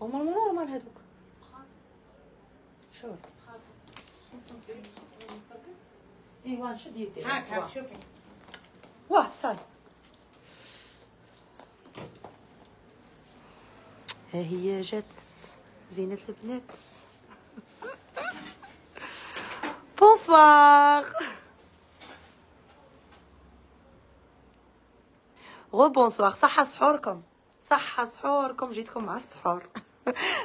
هما normal هذوك شوف. ايوا نشد يدي هاك هاك شوفي. واه صاي. ها هي جات زينة البنات. bonsoir re bonsoir صحة سحوركم صحة سحوركم جيتكم مع السحور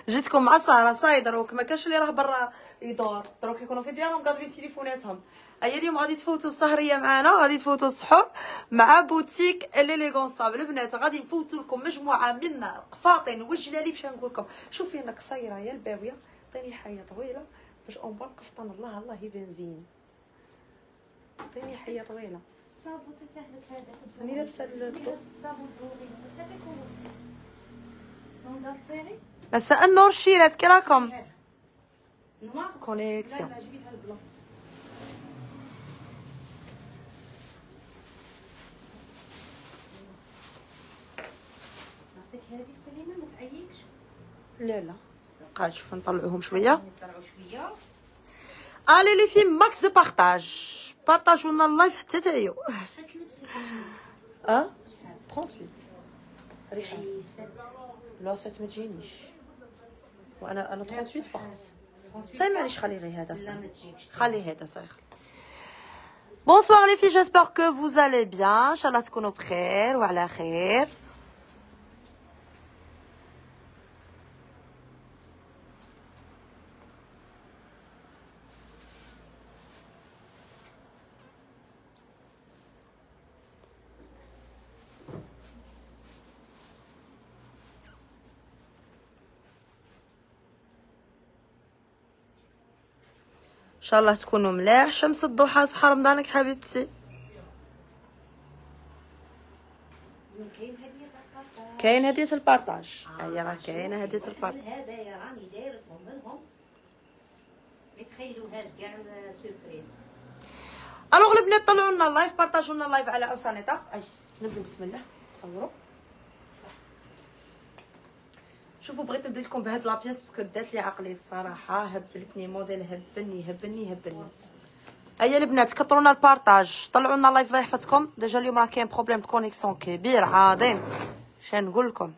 جيتكم مع السهرة صاي دروك ما كاش اللي راه برا يدور دروك يكونوا في ديارهم قاضبين تليفوناتهم. هيا اليوم غادي تفوتوا السهرية معنا غادي تفوتوا السحور مع boutique l'élégance SAB البنات غادي نفوتوا لكم مجموعة من القفاطين والجلالي باش نقول لكم شوفي أنا قصيرة يا الباوية. عطيني حية طويلة باش اونبا القفطان الله الله يبان زين عطيني حية طويلة. الصابون تاع هذاك راني لابسة الدوس. الصابون الدوري. هذاك هو. الصندال تاعي؟ مساء النور شيرات كي راكم؟ كونيكسيون. لا لا سليمة ما قاعد شوف نطلعوهم شوية. نطلعوا شوية. Allez les filles max de partage بارطاجوا لنا ال live حتى تعيو تلبسي رجليك آه 38 هذيك شحال لا سات ما تجينيش وأنا أنا 38 فقط. صاي معليش خلي غير هذا لا صاي ما تجيكش خلي هذا صاي خلي Bonsoir les filles, j'espère que vous allez bien. إن شاء الله تكونوا بخير وعلى خير. ان شاء الله تكونوا ملاح. شمس الضحى صحة رمضانك حبيبتي. كاين هدية ال partage. هيا راه هدية واحد ال partage. الهدايا راني دايرتهم منهم ما يتخيلوهاش كاع surprise. Alors البنات طلعوا لنا ال live بارطاجوا لنا ال live على اوسانيتا أي نبدأ بسم الله. تصوروا. شوفوا بغيت نبدا لكم بهاد la pièce parce que دات لي عقلي الصراحة هبلتني موديل هبلني هبلني هبلني. هيا البنات كثروا لنا ال partage طلعوا لنا ال live الله يحفظكم déjà اليوم راه كاين problème connexion كبير عظيم. شنو نقول لكم.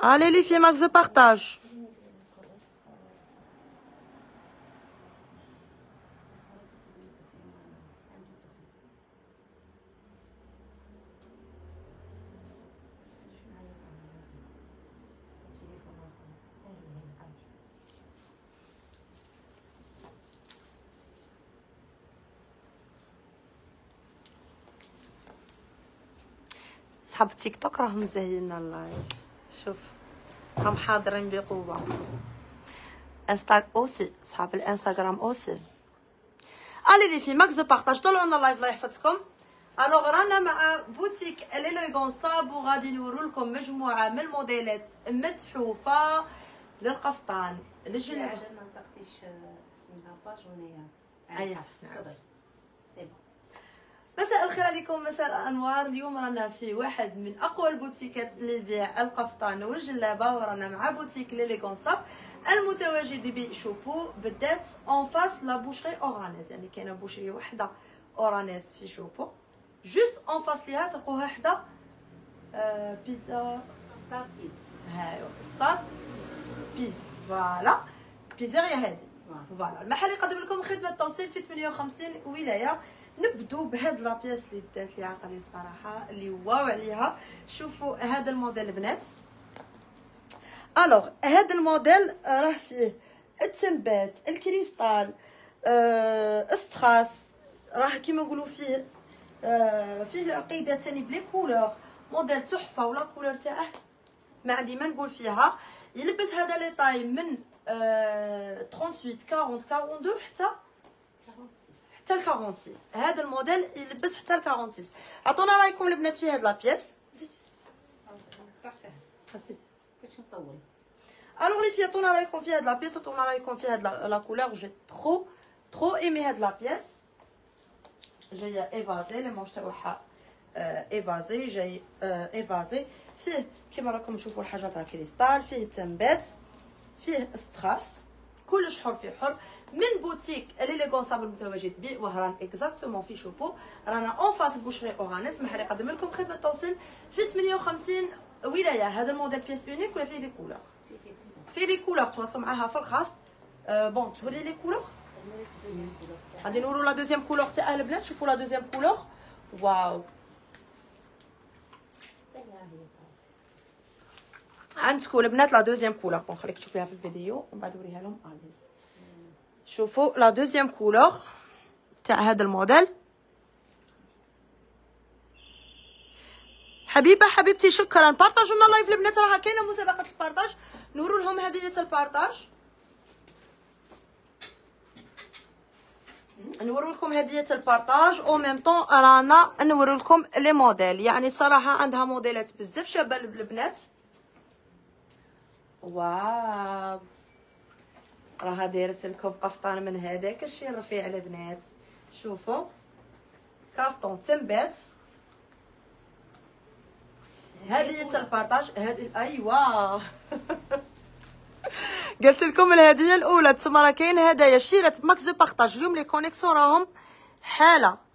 Allez les filles, max de partage. صحاب التيك توك راهم مزهينا ال live شوف راهم حاضرين بقوة. انستا aussi صحاب الإنستغرام aussi. Allez les filles max de partage طلعوا لنا ال live الله يحفظكم alors رانا مع boutique L'élégance SAB وغادي نورو لكم مجموعة من الموديلات متحوفة للقفطان. للجلابة عاد ما نطقتيش اسمها باج ونيا أي صح، نعم. صبر C'est bon مساء الخير عليكم مساء الأنوار. اليوم رانا في واحد من أقوى البوتيكات اللي يبيع القفطان والجلابة ورانا مع boutique L'élégance SAB المتواجد ب Choupot بالذات en face la boucherie Oranaise يعني كاينة boucherie وحدة Oranaise في Choupot juste en face ليها تلقوها حدا آه Pizza Star بيت هايو Star بيز voilà pizzeria هادي. voilà المحل يقدم لكم خدمة توصيل في 58 ولاية نبدو بهاد la pièce اللي دات لي عقلي الصراحة اللي واو عليها. شوفوا هذا الموديل البنات. Alors هذا الموديل راه فيه التنبات الكريستال آه strass. راه كيما نقولوا فيه آه فيه العقيدة تاني ب les couleurs موديل تحفة و la couleur تاعه؟ ما عندي ما نقول فيها. يلبس هذا les tailles من آه 38 40 42 حتى. 46 حتى ل 46 هذا الموديل يلبس حتى ل 46 عطونا رأيكم البنات في هاد la pièce باش نطول. Alors les filles عطونا رأيكم في هاد la pièce عطونا رأيكم في هاد la couleur j'ai trop trop aimé هاد la pièce جاية évasée les manches تاعها évasée جاي évasée فيه كيما راكم تشوفوا الحاجة تاع كريستال فيه تنبات. فيه strass كلش حر فيه حر. من boutique L'élégance SAB المتواجد وهران exactement في Choupot. رانا en face boucherie Oranaise محل يقدم لكم خدمة توصيل. في 58 ولاية هذا الموديل pièce unique ولا فيه des couleurs في في في les couleurs تواصلوا معاها في الخاص bon توري les couleurs غادي نورو la deuxième couleur تاع البنات شوفوا la deuxième couleur واو عندكم البنات la deuxième couleur bon خليك تشوفيها في الفيديو ومن بعد نوريها لهم اليز شوفوا la deuxième couleur تاع هذا الموديل. حبيبة حبيبتي شكرا. بارطاجوا لنا live البنات. راه كاينة مسابقة ال partage. نوروا لهم هدية ال partage. نورو لكم هدية ال partage. en même temps رانا نورو لكم les modèles. يعني صراحة عندها موديلات بزاف شابة البنات. واو. راها دايرت لكم قفطان من هذاك الشيء الرفيع البنات شوفوا. caftan تنبات هدية ال partage. هذه أيوا. قلت لكم الهديه الأولى. تما راه كاين هدايا شيرات max de partage. اليوم les connexions راهم حالة.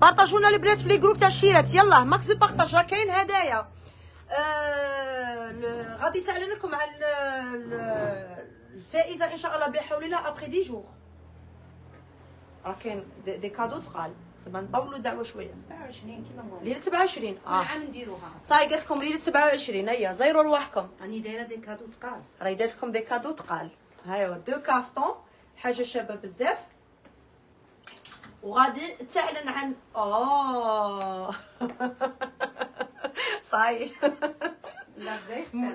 بارطاجونا البنات في les groupes تاع الشيرات. يلا max de partage راه كاين هدايا. آه غادي تعلن لكم على ال- ال- الفائزة إن شاء الله بحول الله après des jours راه كاين des, cadeaux تقال. زعما نطولوا الدعوة شوية. 27 كيما نقول ليلة 27 كل آه. عام نديروها. صاي قالت لكم ليلة 27 هيا زيروا رواحكم. راني دايرة des cadeaux تقال. راهي دارت لكم des cadeaux تقال. هايوا deux caftans. حاجة شابة بزاف. وغادي تعلن عن آه. صاي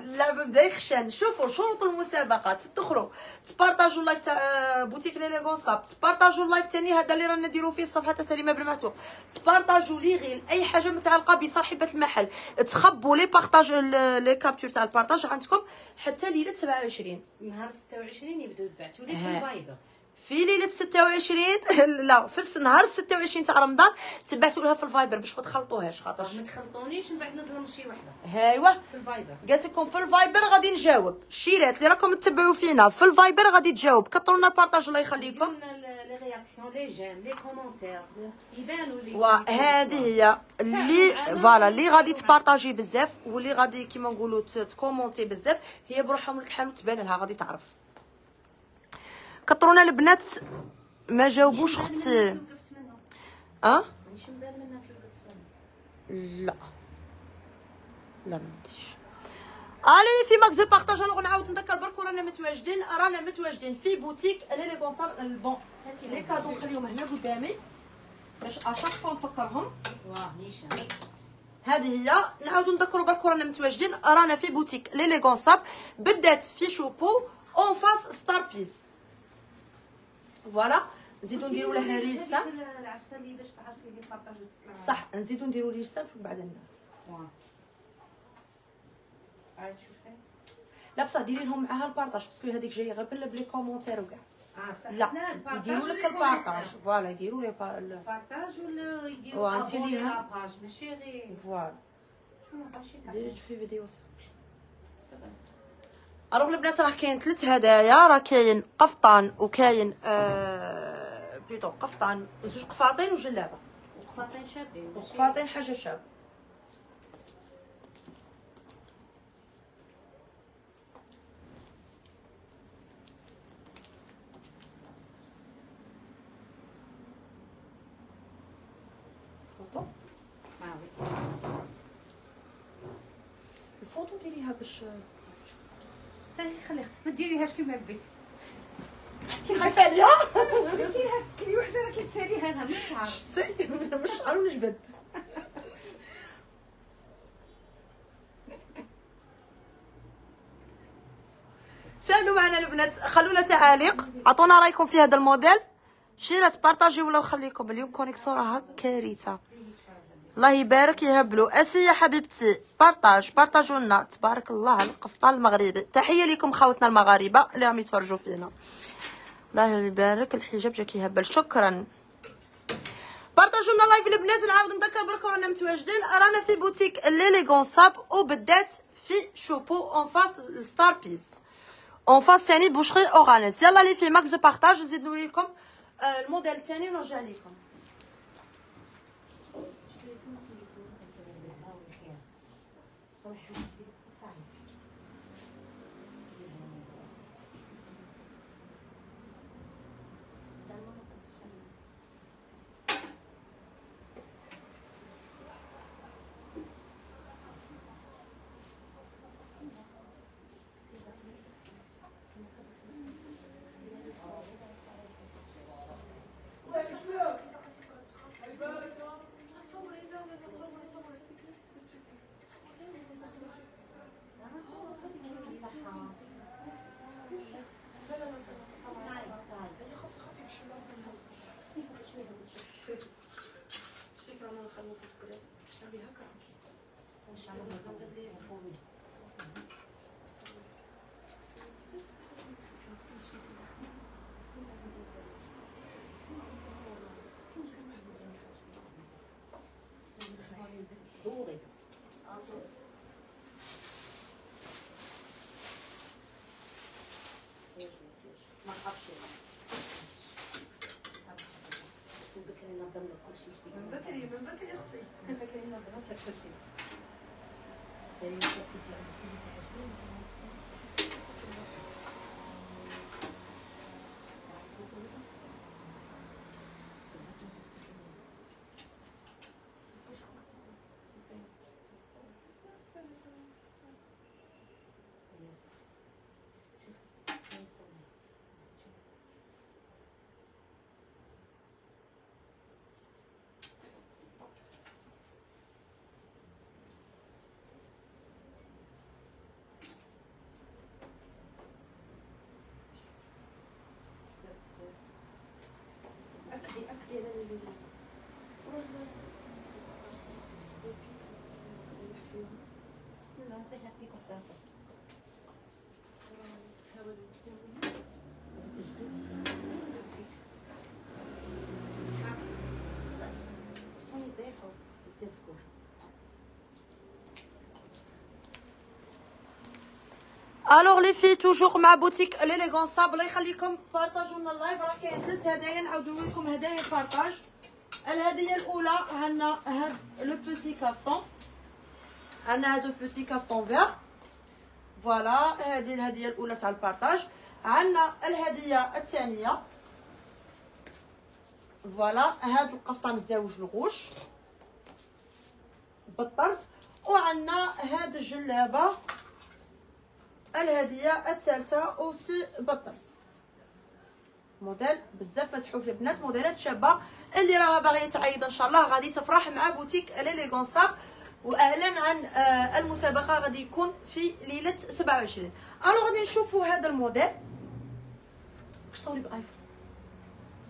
لا بدا يخشن شوفوا شروط المسابقه تدخلوا. تبارطاجوا ال live تاع آه، boutique L'élégance SAB تبارطاجوا ال live تاني. هذا اللي رانا نديرو فيه الصفحة تاع سليمة بن معتوق تبارطاجوا لي غير أي حاجة متعلقة بصاحبة المحل. تخبوا les partages les captures تاع ال partage عندكم حتى ليلة 27 نهار 26 يبداو يبعثوا لي في. الفايبر في ليلة 26 لا في نهار 26 تاع رمضان تبعتوا لها في الفايبر باش ما تخلطوهاش خاطر ما تخلطونيش من بعد نظلم شي وحدة. هايوة. في الفايبر. قالت لكم في الفايبر غادي نجاوب. الشيرات اللي راكم تتبعوا فينا في الفايبر غادي تجاوب. كثروا لنا partage الله يخليكم. لي رياكسيون لي جيم لي كومونتير يبانوا لي. وهذه هي اللي فوالا اللي غادي تبارطاجي بزاف واللي غادي كيما نقولوا تكومونتي بزاف هي بروحهم الحال تبان لها غادي تعرف. كثرونا البنات ما جاوبوش منهم آه لا. لا ما نديش الي في ماكس دو بارطاج أنا نعاود نذكر برك رانا متواجدين رانا متواجدين في بوتيك ليليغونسابل بون هاتي لي كادو نخليهم هنا قدامي باش اشاك فوا نفكرهم هذه هي نعاودو نذكروا برك رانا متواجدين رانا في بوتيك ليليغونساب بدات في شوبو اون فاس ستار بيس فوالا. نزيدو نديرو لها هذيك العفسه اللي باش تعرفي لي صح نزيدو نديرو ريلسا وبعدين واه. عاد شوفي لا بصح ديري لهم معاها البارطاج باسكو هذيك جاية غير بلا بلي كومونتير وكاع. آه صح. لا البارطاج يديروا لك البارطاج. فوالا يديروا لي با- ال- بارطاج ولا يديروا ابوني ليها؟ لاباج ماشي غير. فوالا. شنو تاع ديريت في فيديو صبر. الوغ البنات راه كاين ثلاث هدايا راه كاين قفطان وكاين آه بليتو قفطان زوج قفاطين وجلابة. وقفاطين شابين وقفاطين حاجة فوتو؟ آه، وي. الفوتو ديريها باش خليها ما ديريهاش كيما بك كي خايفه عليا قلتي لها كل وحده راه كتساليها لها مش عارف شتي مش شعر ونجبد تفاعلوا معنا البنات خلونا تعاليق. عطونا رأيكم في هذا الموديل. شيرات partager ولا خليكم اليوم connexion راها كارثة. الله يبارك يا هبلو aussi يا حبيبتي. partage partager وا لنا تبارك الله على القفطان المغربي تحية لكم خوتنا المغاربة اللي راهم يتفرجوا فينا. الله يبارك. الحجاب جاك يهبل شكرا. partager وا لنا live البنات نعاود نذكر برك رانا متواجدين. رانا في boutique l'élégance SAB وبالذات في شوبو. en face ستار بيس اون فاس ثاني بوشري اورانيس يلا لي في ماكس دو بارطاج. نزيد نوريكم آه، الموديل الثاني ونرجع لكم. Oh, Perhaps. Спасибо. اكدي اكدي على اللي لا فيها فيك وقتها شنو يبيعوا يتفقوا الوغ لي في توجور مع بوتيك ليليغون صاب الله يخليكم بارطاجوا لنا اللايف راه كاين ثلاث هدايا نعاودوا لكم هدايا بارطاج الهديه الاولى عندنا هاد لو بوتي كافطون عندنا هادو بوتي كافطون فيغ فوالا هذه الهديه الاولى تاع البارطاج عندنا الهديه الثانية فوالا هاد القفطان الزاوج الغوش بالطرز وعندنا هاد الجلابه الهدية الثالثة اوسي بالطرس موديل بزاف متحوف البنات موديلات شابة اللي راها باغية تعيد إن شاء الله. غادي تفرح مع boutique l'élégance SAB واعلن عن آه، المسابقة غادي يكون في ليلة 27 alors غادي نشوفوا هذا الموديل. واش صوري بآيفون؟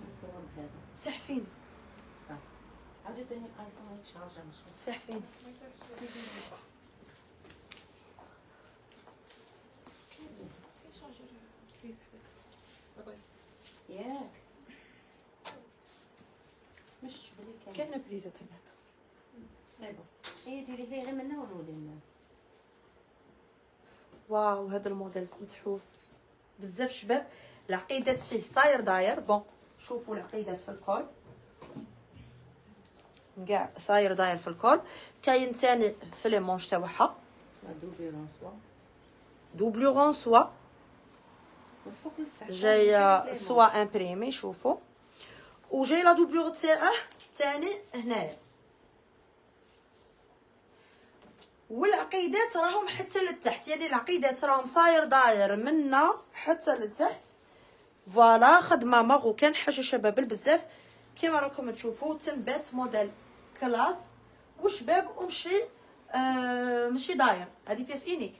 نصور بهذا سحفين. صح. عاودي ثاني الايفون يت charger مش ياك. مش بلي كان كاينة بليصة تمام صعيبه هي ديري غير منا لنا واو هذا الموديل متحوف بزاف شباب. العقيدات فيه صاير داير. bon شوفوا العقيدات في ال col. كاع صاير داير في ال col. كاين ثاني في les manches تاعها. dépérençoi دوبلو غون لتحت جاية سوا امبريمي شوفوا وجاي لا دوبلور تاعه ثاني هنايا والعقيدات راهم حتى للتحت يعني العقيدات راهم صاير داير منا حتى للتحت فوالا خدمه ماروكان حاجة شباب بزاف كيما راكم تشوفوا تنبات موديل كلاس وشباب ومشي آه مشي داير هذه pièce unique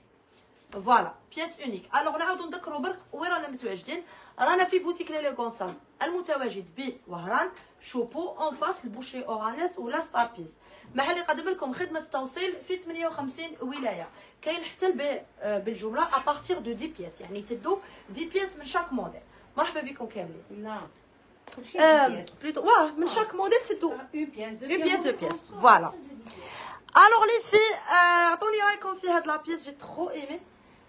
voilà pièce unique alors نعاودو نذكرو برك وين رانا متواجدين رانا في boutique l'élégance SAB المتواجد بوهران شوبو en face البوشري اورانيس ولا ستار بيس محل يقدم لكم خدمه توصيل في 58 ولايه كاين حتى بالجمله à partir de 10 pièces يعني تدو 10 pièces من chaque modèle مرحبا بكم كاملين بياس بلوتو واه من شاك موديل تدو اون بياس دو pièce, deux pièces. Voilà. الوغ لي في عطوني رايكم في هاد لا بيس جي ترو ايمي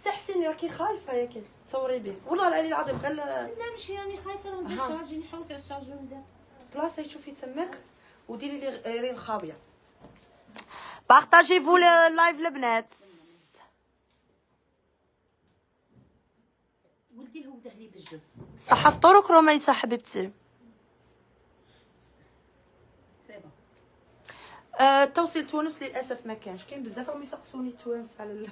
سحفيني راكي خايفة ياكي تصوري بيه. والله العلي العظيم غير لا ماشي راني خايفة راه ندير. شارجي نحوس على الشارجور درت. بلاصة تشوفي تماك وديري لي غير الخاويه بارطاجي فو اللايف البنات ولدي هو دهلي بالجو. صحة فطورك روميسة حبيبتي سيبا آه، توصيل تونس للأسف ما كانش. كاين بزاف راهم يسقسوني التوانس على.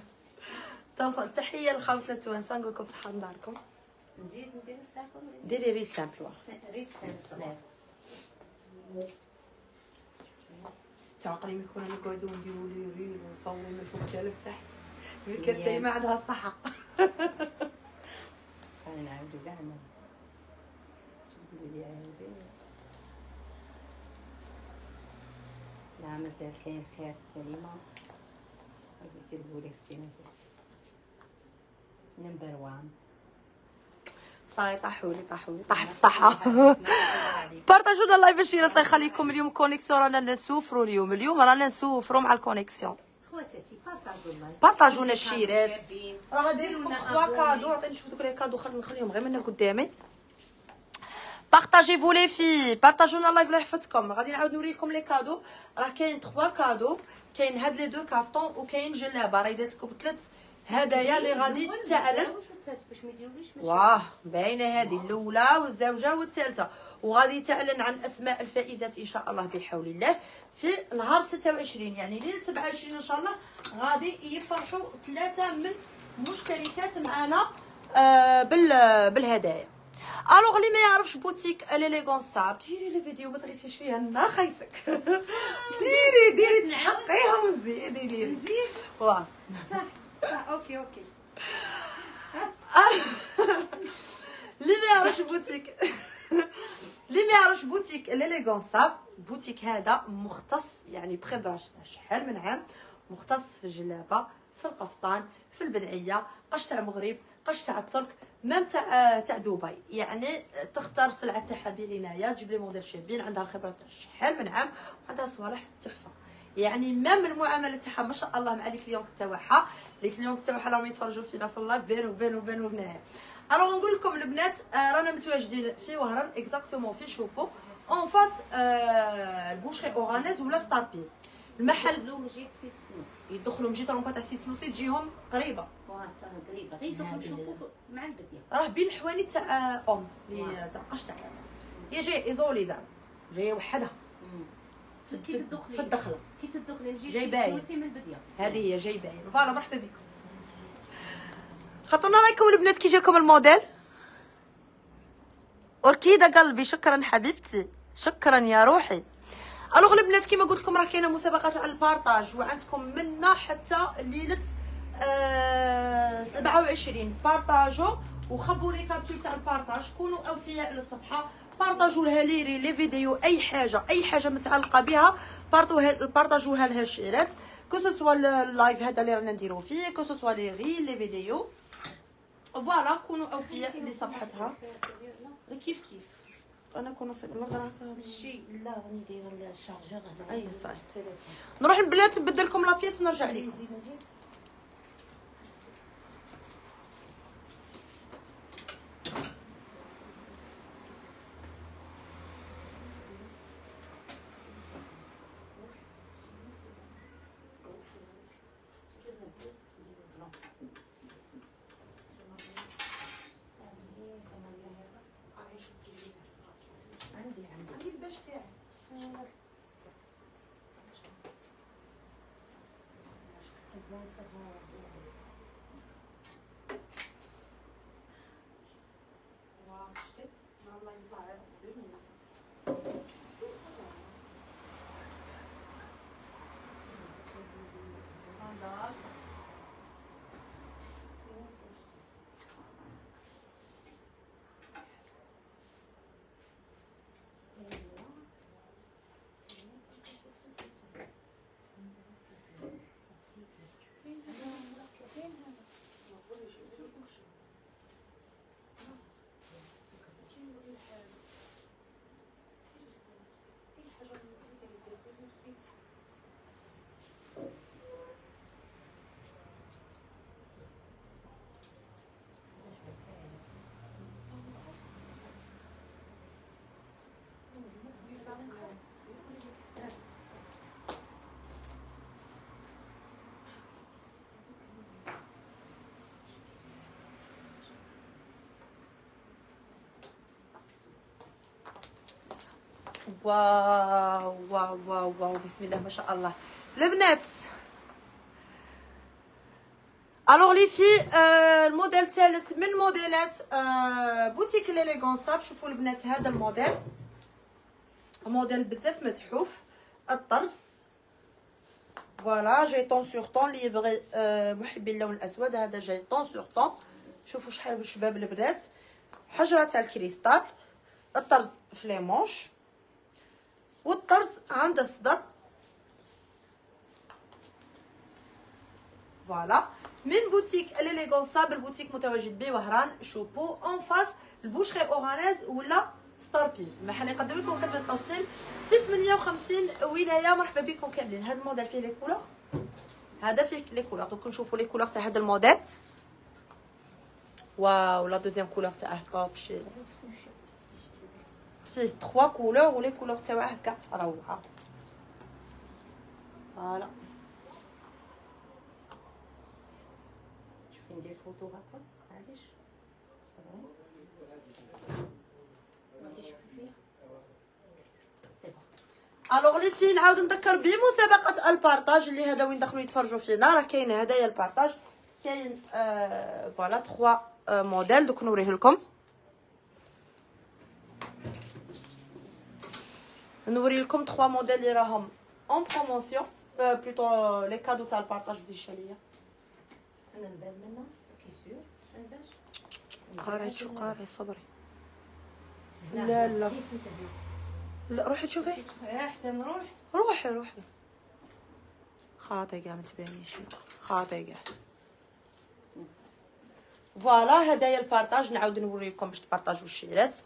توصل تحية لخاوتنا التوانسه نقول لكم صحة لداركم نزيد ندير ديري ري سامبل. سان صغير تعقلي ما كنا نقعدوا نديروا لي ريل ونصوروا من فوق حتى لتحت ملي كتسالي ما عندها الصحة. نعاودو كاع ما تقولوا لي عاودي لا مازال كاين خير سليمة. زدتي تقولي أختي مازال. number one ça y est طاحوا لي طاحوا لي طاحت الصحه بارطاجونا ال live باش الله يخليكم اليوم connexion رانا نسوفروا اليوم اليوم رانا نسوفروا مع ال connexion خواتاتي بارطاجوا ال live بارطاجونا الشيرات راه غادي لكم abonner. cadeau عطيني نشوف دوك les cadeaux خلينا نخليهم غير من قدامي partagez vous les filles بارطاجونا ال live الله يحفظكم غادي نعاود نوريكم les cadeaux راه كاين trois cadeaux كاين هاد les deux cartons وكاين جلابه راه درت لكم ثلاث هدايا اللي غادي تعلن واه باينه هذه الأولى والزوجة والثالثة. وغادي تعلن عن أسماء الفائزات إن شاء الله بحول الله. في نهار 26 يعني ليلة 27 إن شاء الله غادي يفرحوا ثلاثة من مشتركات معنا آه بال بالهدايا. alors اللي ما يعرفش Boutique l'élégance SAB ديري لي فيديو ما تغيسيش فيها لنا خيتك ديري ديري تحقيهم زيدي ديري. نزيد واه. صح. OK OK اللي ما يعرفش بوتيك اللي ما يعرفش Boutique l'élégance SAB boutique هذا مختص يعني بخبره شحال من عام مختص في الجلابه في القفطان في البدعيه قش تاع المغرب قش تاع الترك même تاع تاع دبي يعني تختار السلعه تاعها بعنايه تجيب les modèles شابين عندها خبرة تاع شحال من عام وعندها صوالح تحفة. يعني même المعاملة تاعها ما شاء الله مع les clientes تاعها les clientes تاعها راهم يتفرجوا فينا في ال live بينو بينو بينو بناها الوغ نقول لكم البنات رانا متواجدين في وهران اكزاكتومون في شوبو اون فاس البوشري اورانيز ولا ستار بيس المحل لو جيت سيت سنوس يدخلوا مجي ترومبا تاع سيت سلوسي تجيهم قريبه قريبه غير دخل شوفوا مع البديه راه بين حواني تاع ام اللي تاع قش تاع هي جاية ايزولي زعما جاية وحدها كي في تدخلي الدخلة. كي تدخلي نجي جاي سيت باين. سنوسي من البدية. هذه هي جاي باين. فوالا مرحبا بكم. خاطرنا رايكم البنات كي جاكم الموديل. اوركيدا قلبي. شكرا حبيبتي. شكرا يا روحي. alors البنات كيما قلت لكم راه كاينة مسابقات على ال partage وعندكم منا حتى ليلة آه 27 بارطاجو وخبوا les captures تاع ال partage. كونوا أوفياء للصفحة. بارطاجوا لها لي ري لي فيديو أي حاجة أي حاجة متعلقة بها بارطاجوها لها الشيرات. que ce soit ال live هذا اللي رانا نديرو فيه que ce soit les réels les vidéos voilà كونوا اوفياء لصفحتها كيف كيف؟ أنا كون نصيب الله دراك ماشي لا راني دايرة ال chargeur هنا أي صحيح. نروح البنات نبدل لكم la pièce ونرجع لكم. واو واو واو واو. بسم الله ما شاء الله. البنات alors les filles الموديل الثالث من موديلات Boutique l'élégance SAB شوفوا البنات هذا الموديل موديل بزاف متحوف الطرز voilà جاي ton sur ton لي يبغي محبي اللون الاسود هذا جاي ton sur ton شوفوا شحال شباب البنات حجره تاع الكريستال الطرز في les manches والطرز عند الصدر voilà من Boutique l'élégance SAB ال boutique متواجد بوهران Choupot en face ال boucherie oranaise ولا ستار بيز محل يقدم لكم خدمة التوصيل في 58 ولاية. مرحبا بكم كاملين. هذا الموديل فيه les couleurs هذا فيه les couleurs دوك نشوفوا les couleurs تاع هذا الموديل. واو la deuxième couleur تاعه. top شي فيه 3 couleurs و les couleurs تاعو هكا روعه voilà. شوفي ندير فوتو هكا. معليش bon. alors les filles نعاود نذكر بمسابقة ال partage اللي هذا وين دخلوا يتفرجوا فينا. راه كاين هدايا ال partage. كاين آه فوالا 3 آه موديل. دوك نوريه لكم. نوري لكم 3 موديل اللي راهم. اون بروموسيون بلوتو لي كادو تاع البارطاج ديال الشاليه أنا نبان منها. كي سيور ما نبانش قاري شو قاري صبري. لا لا، لا. روحي تشوفي؟ إيه، حتى نروح. روحي روحي. خاطي كاع ما تبانيش خاطي كاع فوالا هدايا البارطاج نعاود نوريكم باش تبارطاجوا الشيرات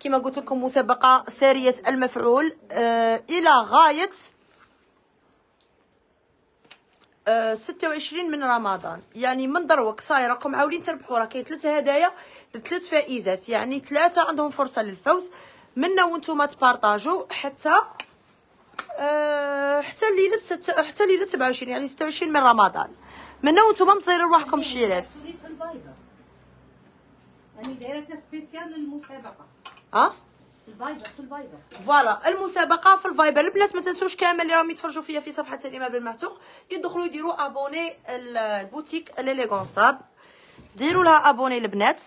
كما قلت لكم مسابقة ساريه المفعول آه إلى غاية آه 26 من رمضان. يعني من دروك صاير راكم عاودين تربحوا راه كاين ثلاث هدايا لثلاث فائزات. يعني ثلاثة عندهم فرصة للفوز. منا وأنتم تبارطاجوا حتى آه، حتى ليلة ست... حتى ليلة 27 يعني 26 من رمضان. منا وأنتم مصيرين روحكم الشيرات راني دايرة spécial للمسابقة. ها؟ في ال Viber في ال Viber. voilà المسابقة في ال Viber. البنات ما تنسوش كامل اللي راهم يتفرجوا فيا في صفحة سليمه بن معتوق يدخلوا يديروا abonner ال- ال Boutique l'élégance SAB ديروا لها abonner البنات.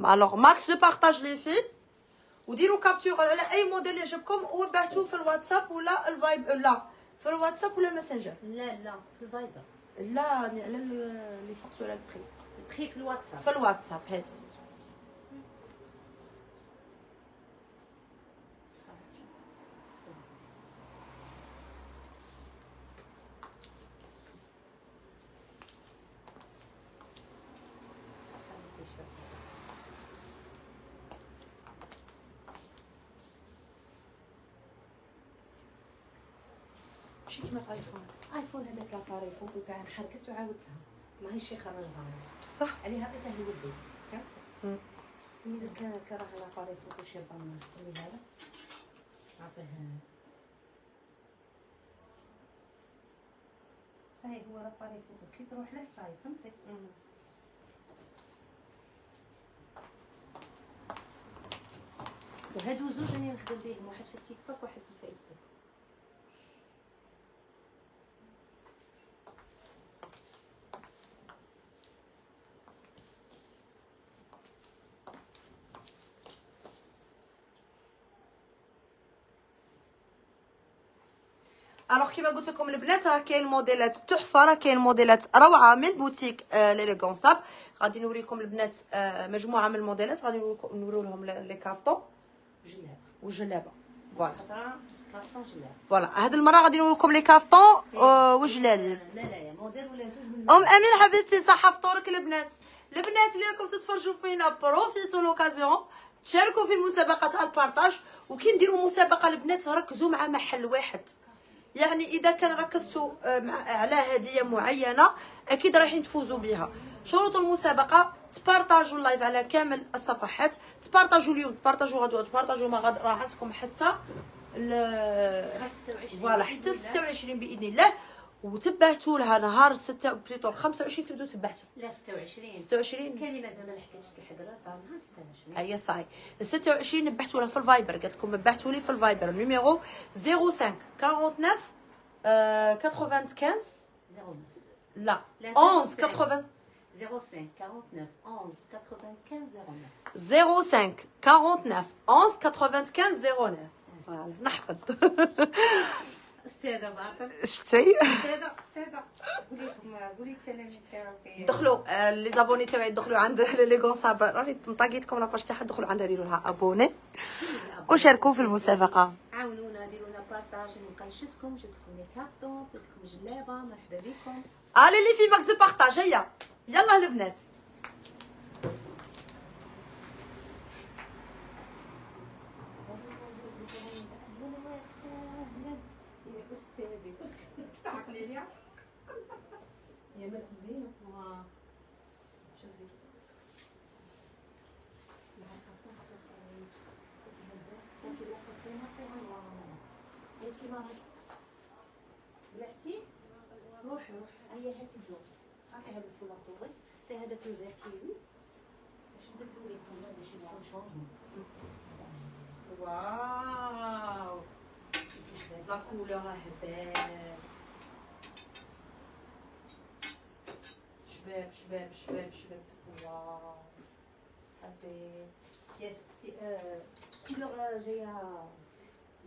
alors max de partages les filles وديروا capture على اي موديل يعجبكم وبعثوه في الواتساب ولا الفايب لا في الواتساب ولا الماسنجر لا لا في الفايبر لا على ال- اللي سقسوا على البخي البخي في الواتساب. في الواتساب هادي ماشي كيما في ايفون ايفون هذاك لاباري فوتو تاع حركت وعاودتها ماهيش يخرجها بصح عليها عطيته لولدي مم. فهمتي ميزة كان كراه لاباري فوتو شي بان اللي هذا. عطيه صحيح هو لاباري فوتو. كي تروح له صاي فهمتي وهادو زوج راني نخدم بيهم واحد في التيك توك واحد في الفيسبوك. alors كيما قلت لكم البنات راه كاين موديلات تحفه راه كاين موديلات روعه من بوتيك آه غادي نوريكم البنات آه مجموعه من الموديلات غادي نوريو لهم les caftans جلاب والجلابه voilà voilà هاد المره غادي نوريكم les caftans وجلاب لا لا موديل ولا زوج من ام امين حبيبتي صحه فطورك البنات البنات اللي راكم تتفرجوا فينا profitez l'occasion تشاركوا في مسابقه ال partage وكي نديروا مسابقه البنات ركزوا مع محل واحد يعني إذا كان ركزتوا آه، مع- على هدية معينة أكيد رايحين تفوزوا بها. شروط المسابقة تبارطاجوا ال live على كامل الصفحات. تبارطاجوا اليوم تبارطاجوا غدوة تبارطاجوا ما غد راه عندكم حتى ال- خاص 26 voilà حتى 26 بإذن الله. وتبعتوا لها نهار 6 plutôt ال 25 تبداو تبعتوا لا 26 26 كان اللي مازال ما لحقتش تلحق الرقم نهار 26 هيا صاي ال 26 نبعتوا لها في الفايبر. قالت لكم بعثوا لي في الفايبر. ال numéro 05 49 آه 95 09 لا. لا، 11 05. 80 05 49 11 95 09 05 49 11 95 09 voilà نحفظ. استاذة باطل شتي استاذة استاذة. قولي لهم قولي التلاميذ تاعك دخلوا آه، les abonnés تاعي دخلوا عند لي كون صابر راني مطاقي لكم la page تاعها دخلوا عندها ديروا لها abonné وشاركوا في المسابقة. عاونونا ديروا لنا بارطاج نقلشتكم جبت لكم لي كارطون جبت لكم جلابة. مرحبا بكم. الي اللي في ماكس بارطاج هيا. يلا البنات يا استاذي تعقلي لي يا ما تزينوا شو الزين بلعتي روحي روحي هيا هاتي الدور هاي هذا الفول طوبي حتى هذا كل كيلو باش نبدلو لكم باش يكون شونجمون واو لا كولور هبال شباب شباب شباب شباب واو حبيت يس كولور جاية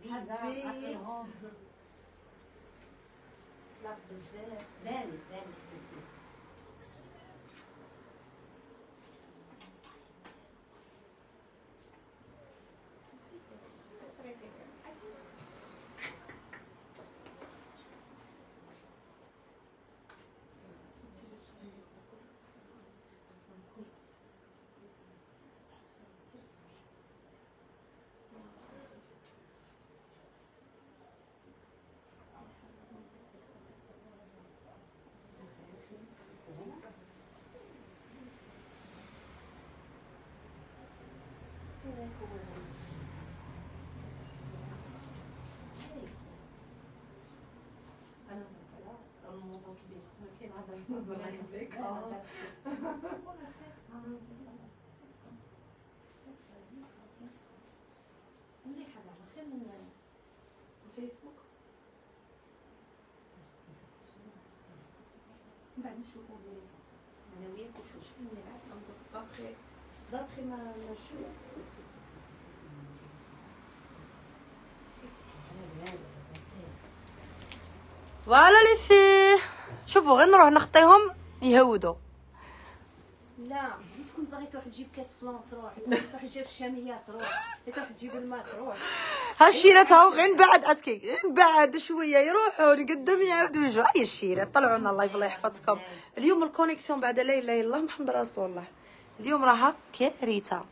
بيزا حبيت. اتيرونت كلاس بزاف مليحة زعما خير من بعد نشوفو أنا وياك وشو شوف من بعد ننظر ابخي دابخي ما ماشي فوالا لي في شوفوا غير نروح نخطيهم يهودوا. لا تكون باغي تروح تجيب كاس فلان تروح. تروح تجيب الشاميه تروح. تروح تجيب الماء تروح. هالشيرات هاو غير نبعد اتكي غير نبعد شوية يروحوا لقدام يعاودوا يجوا أي الشيرات طلعوا لنا الله الله يحفظكم. اليوم ال connexion بعد لا إله إلا الله محمد رسول الله. اليوم راها كارثة.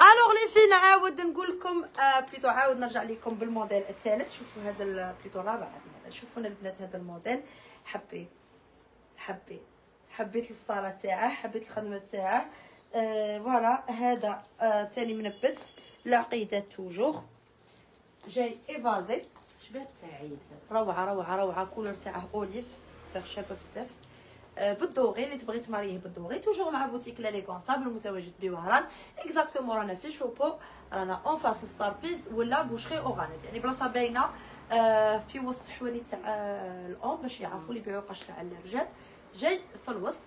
alors les filles نعاود نقول لكم آه plutôt عاود نرجع لكم بالموديل الثالث. شوفوا هذا plutôt الرابع شوفوا لنا البنات هذا الموديل. حبيت حبيت حبيت الفصاله تاعه حبيت الخدمة تاعه. آه voilà هذا آه ثاني منبت. العقيده toujours. جاي évasé. شباب تاعي روعة روعة روعة. couleur تاعه olive vert شابه بزاف. آه، بال doré اللي تبغي تماريه بال doré. toujours مع boutique l'élégance SAB المتواجد بوهران. exactement رانا في شوبو رانا en face ستار بيز ولا boucherie oranaise يعني بلاصة باينة. في وسط الحوانت تاع آه، الام باش يعرفوا لي بيعوا قش تاع الرجال. جاي في الوسط.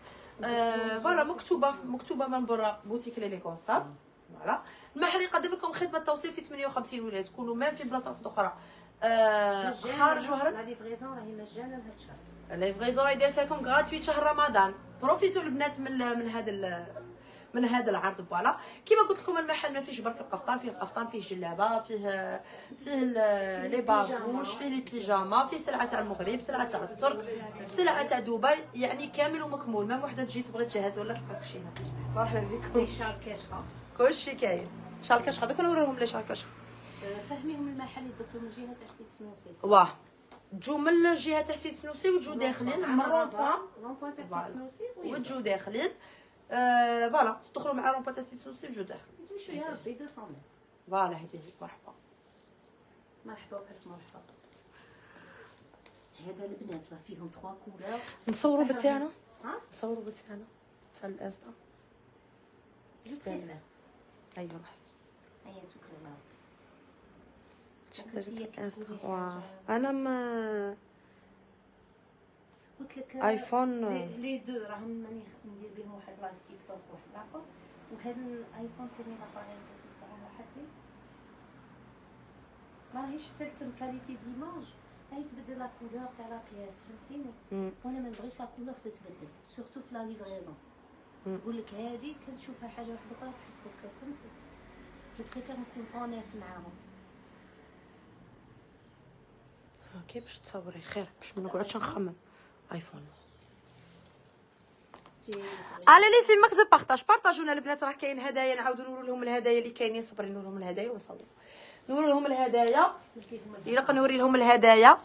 آه، voilà مكتوبة مكتوبة من برا boutique l'élégance SAB voilà. المحل يقدم لكم خدمة توصيل في 58 ولاية. تكونوا ما في بلاصة واحدة أخرى. آه، خارج وهران la livraison راهي مجانا لهاد الشهر. livraison راه يدير لكم gratuite شهر رمضان profitez البنات من من هذا من هذا العرض voilà. كيما قلت لكم المحل ما فيهش برك القفطان فيه القفطان فيه جلابه فيه فيه les babouches فيه les pyjamas فيه سلعة تاع المغرب سلعة تاع الترك سلعة تاع دبي يعني كامل ومكمول. ما وحدة تجي تبغي تجهز ولا تلقى هنا مرحبا بكم. فيه شال كاشخة. كلشي كاين. شال كشخه دوك نوريهم les châles كشخه فهميهم المحل الدكتور من جهة تاع cité سنوسي. واه. تجو من الجهه تاع cité سنوسي وتجو داخلين من rond-point rond تاع. cité سنوسي وتجو داخلين. voilà تدخلوا مع رومبا تاع cité سنوسي وتجو داخل يا ربي 200 متر voilà هذه هي مرحبا مرحبا وألف مرحبا هذا البنات راه فيهم 3 couleurs نصوروا بتاعنا ها نصوروا بتاعنا تاع الانستا je préfère ايوا هيا شكرا شكرا الانستا واه أنا ما قلت لك آيفون. les- deux راهم ماني ندير بهم واحد live تيك توك وواحد آخر. وهذا الايفون تاني l'appareil تاع راحت لي. ما راهيش تلتم qualité d'image هاي تبدل la couleur تاع la pièce فهمتيني. وأنا ما نبغيش la couleur تتبدل surtout في la livraison. نقول لك هذه كنشوفها حاجة واحدة أخرى تحس بك فهمتي je préfère نكون honnête معاهم. أوكي باش تصوري خير باش ما نقعدش نخمم. ايفون allez les filles max partage. بارطاجونا البنات راه كاين هدايا نعاودو نورو لهم الهدايا اللي كاينين. صبري نورو لهم الهدايا ونصوروا نورو لهم الهدايا. إلا قنوري لهم الهدايا.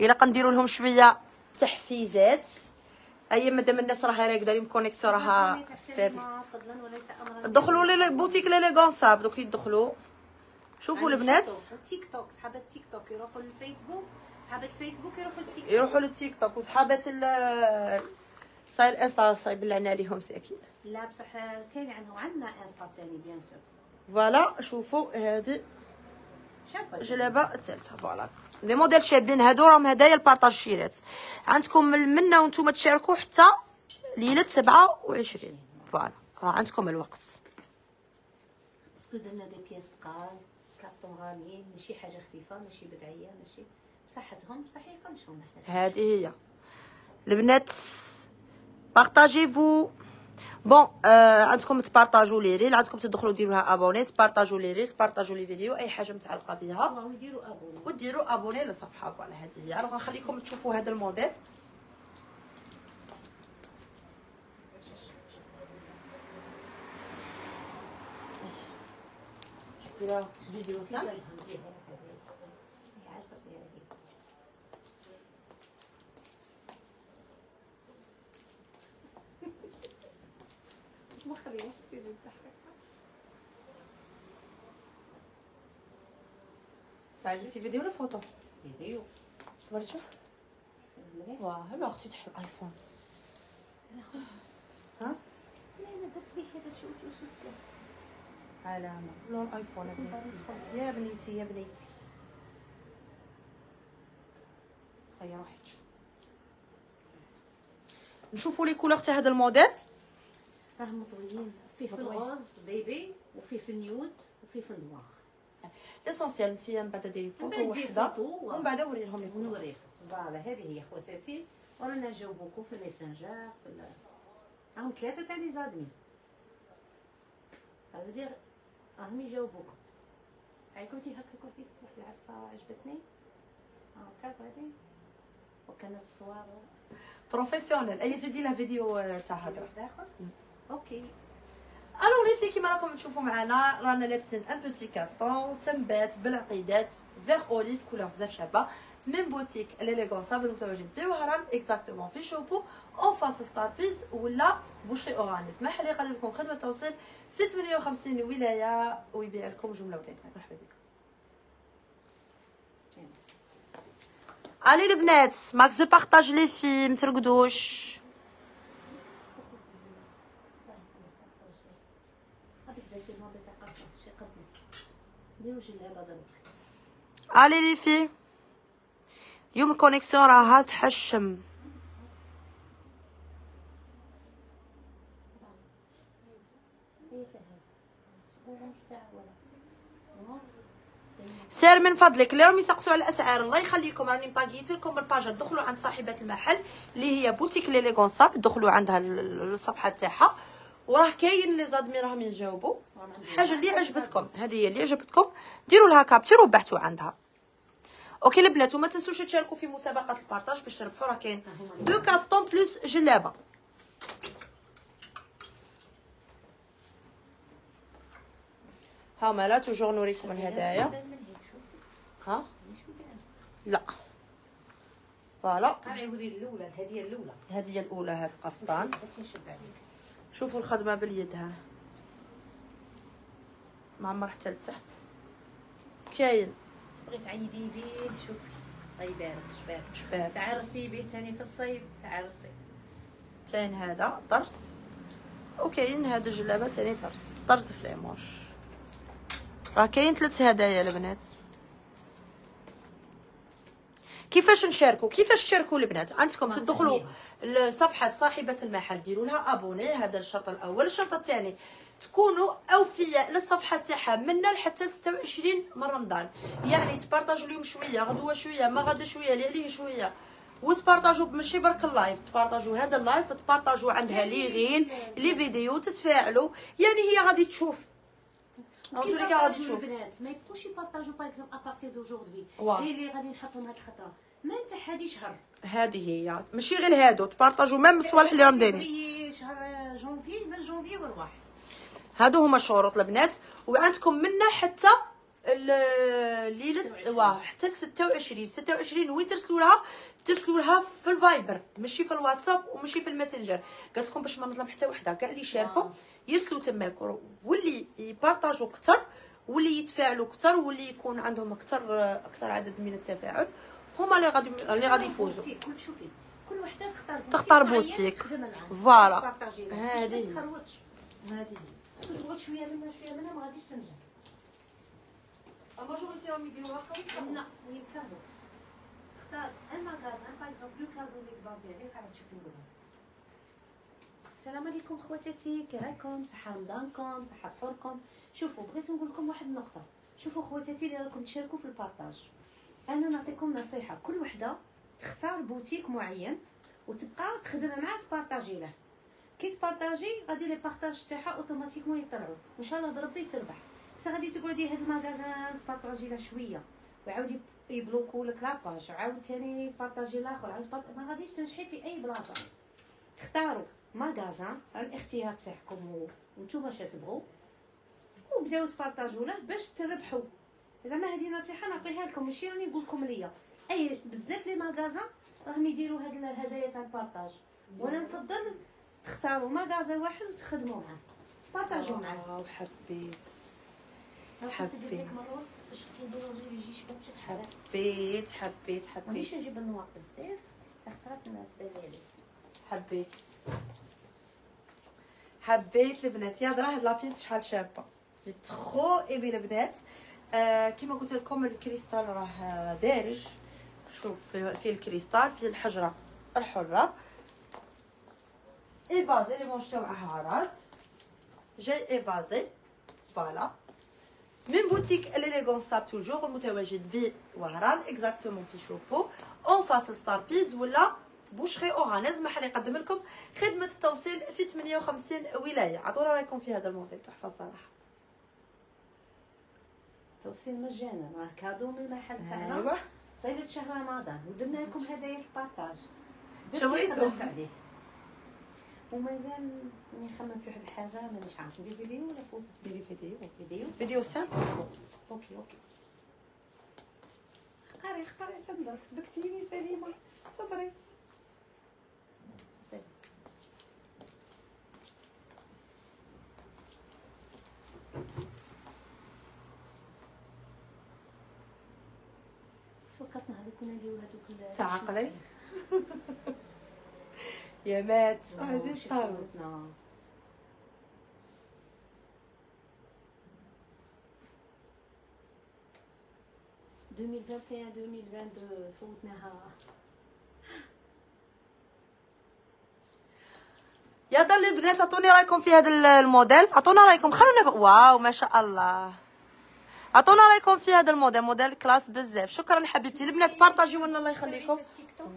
إلا قنديروا لهم شوية تحفيزات. أي مادام الناس راها راكدة la connexion راها faible. فضلا وليس امرا دخلوا لي boutique L'élégance SAB دوك يدخلوا. شوفوا البنات. تيك توك صحاب التيك توك يروحوا للفيسبوك صحاب الفيسبوك يروحوا للتيك توك. يروحوا للتيك توك وصحابات ال صاير إنستا صاير بلعنا عليهم c'est أكيد. لا بصح كاين عندهم عندنا إنستا ثاني bien sûr. voilà شوفوا هذه جلابه الثالثة voilà. les modèles شابين هادو راهم هدايا ال partage شيرات. عندكم من منا وأنتم تشاركوا حتى ليلة 27 voilà راه عندكم الوقت. parce que درنا des pièces ثقال caftans غاليين ماشي حاجة خفيفة ماشي بدعية ماشي. بصحتهم بصح يقلشون حنا. هذه هي. البنات بارطاجيفو bon آه عندكم تبارطاجوا لي ريل عندكم تدخلوا ديروها abonné تبارطاجوا لي ريل تبارطاجوا لي فيديو أي حاجة متعلقة بها. واو يديروا abonné وديروا abonné للصفحة voilà هذه هي. alors نخليكم تشوفوا هذا الموديل. شوفوا فيديو سام ما خليناش تضحك ساعدتي فيديو ولا فوتو فيديو صبرتي مليح واه لا أختي تحب ايفون ها لا أنا درت به هذا شو توسوس علامة. لون iPhone يا بنيتي يا بنيتي يا بنيتي هيا روحي تشوف نشوفوا les couleurs تاع هذا الموديل؟ راهم مطويين. فيه في. ال rose bébé وفيه في ال nude وفيه في ال noir l'essentiel انت من بعد ديري فوتو وحده ومن بعد وري لهم les couleurs ونوريك voilà هذه هي خواتاتي ورانا نجاوبوكم في الميسنجر في. راهم ثلاثة تاع لي زادمي. هذا دير راهم يجاوبوكم هاي كنتي هكا كنتي واحد العفسة عجبتني. هكا هذه وكانت صور بروفيسيونيل أي زيدي له فيديو آه، تاع اخر أوكي. ألو لي في كيما راكم تشوفوا معنا رانا لابسين ان بوتي كارطون تنبات بالعقيدات vert olive couleur بزاف شابة. من boutique L'élégance SAB المتواجد في وهران exactement في Choupot en face ستار بيز ولا boucherie Oranaise محل يقدم لكم خدمه توصيل في 58 ولايه ويبيع لكم جمله وكيف مرحبا بكم allez البنات max de partage les filles مترقدوش بزاف الماضي تاع قطع شي قدم نديرو جلابه دروك علي لي في اليوم ال connexion راها تحشم سير من فضلك اللي راهم يسقسوا على الأسعار. الله يخليكم راني مطاقيت لكم ال page دخلوا عند صاحبة المحل اللي هي boutique L'élégance SAB دخلوا عندها ال- ال- الصفحة تاعها. وراه كاين les admins راهم يجاوبوا. الحاجة اللي عجبتكم هذه هي اللي عجبتكم. ديروا لها capture وبعثوا عندها. OK البنات وما تنسوش تشاركوا في مسابقة ال partage باش تربحوا راه كاين. deux caftans plus جلابة. هاهما لا toujours نوريكم الهدايا. ها؟ لا. voilà. الأولى الهديه الأولى. هذه هي الأولى هذا القسطان شوفوا الخدمة باليد ها معمر حتى لتحت. كاين. تبغي تعيدي بيه شوفي. الله يبارك شباب. شباب. تعرسي به ثاني في الصيف. تعرسي كاين هذا طرس. وكاين هاد الجلابة تاني طرس. طرز فليموش راه كاين ثلاث هدايا البنات. كيفاش نشاركوا كيفاش تشاركوا البنات؟ عندكم تدخلوا لصفحة صاحبة المحل ديروا لها abonné هذا الشرط الأول. الشرط الثاني تكونوا أوفياء للصفحة تاعها من لحتى 26 من رمضان. يعني تبارطاجوا اليوم شوية غدوة شوية ما غدا شوية ليه شوية. وتبارطاجوا ماشي برك ال live تبارطاجوا هذا ال live تبارطاجوا عندها les reels les vidéos تتفاعلوا. يعني هي غادي تشوف. les cas غادي تشوف. البنات ما يبقوش يبارطاجوا par exemple à partir d'aujourd'hui. هي اللي غادي نحطهم هاد الخطرة. ما انت هادي شهر. هذه هي. ماشي غير هادو تبارطاجوا même الصوالح اللي راهم دايرين شهر جونفي من جونفي ورواح هادو هما الشروط البنات وعندكم منا حتى ليلة واه حتى ل 26 26 وين ترسلوا لها؟ ترسلوا لها في الفايبر ماشي في الواتساب وماشي في الماسنجر. قالت لكم باش ما نظلم حتى وحدة كاع اللي يشاركوا. يرسلوا تماك واللي يبارطاجوا أكثر واللي يتفاعلوا أكثر واللي يكون عندهم أكثر أكثر عدد من التفاعل هما اللي غادي اللي غادي يفوزوا. كل شوفي كل وحدة تختار بوتيك تختار بوتيك. voilà. هذه هذه تضغط شوية منها شوية منها ما غاديش تنجح ال majorité راهم يديروا هكا لا ويكرهوا اختار un magasin par exemple cadeau اللي تبازي عليه قاعد تشوفي نقولها السلام عليكم خواتاتي كي راكم صحة رمضانكم صحة سحوركم شوفوا بغيت نقول لكم واحد النقطة شوفوا خواتاتي اللي راكم تشاركوا في ال partage أنا نعطيكم نصيحة كل وحدة تختار بوتيك معين وتبقى تخدم معاه تبارطاجي له كي تبارطاجي غادي les partages تاعها automatiquement يطلعوا إن شاء الله بربي تربح. بس غادي تقعدي هاد ال magasin تبارطاجي له شوية. ويعاود يبلوكو لك la page. وعاود تاني بارطاجي الآخر عاود. ما غاديش تنجحي في أي بلاصة. اختاروا ماغازان على الاختيار تاعكم وانتوما اش تبغوا وبداو تبارطاجوا له باش تربحوا زعما هذه نصيحة نعطيها لكم. ماشي راني نقول لكم ليا. أي بزاف لي ماغازان راهم يديروا هاد الهدايا تاع البارطاج. وأنا نفضل تختاروا ماغازان واحد وتخدموا معاه. بارطاجوا معاه واو حبيت. حبيت. حبيت. حبيت حبيت. مانيش حبيت نجيب النواق بزاف. اخترت ما تبان لي حبيت. حبيت البنات. يا درا هاد لابيس شحال شابة. j'ai trop aimé البنات. آه كيما قلت لكم ال cristal راه دارج. شوف فيه ال cristal فيه الحجرة. الحره évasé les manches تاعها عراض جاي évasé voilà. من boutique L'élégance-SAB toujours المتواجد بوهران exactement في شوبو. en face Star Pizz ولا boucherie oranaise. محل يقدم لكم خدمة التوصيل في 58 ولاية. عطونا رأيكم في هذا الموديل. تحفه الصراحه توصيل مجانا راه cadeau من المحل تاعنا. ايوا ليله شهر رمضان ودرنا لكم هدايا ال partage شويتو. ومازال نخمم في واحد الحاجة مانيش عارف. ندير فيديو ولا فوت؟ ديري فيديو. فيديو. فيديو simple أوكي أوكي. اختاري اختاري. تندرك سبقتيني سليمة. صبري. توكلت نهار كنا نديرو هذوك ال- تعقلي. يا مات. واو، هذه شي صعبه فوتنا. « 2021 2022 فوتناها. البنات عطوني رأيكم في هذا ال- الموديل. عطونا رأيكم خلونا. واو ما شاء الله. عطونا رأيكم في هذا الموديل موديل classe بزاف. شكرا حبيبتي. البنات بارطاجيو لنا الله يخليكم.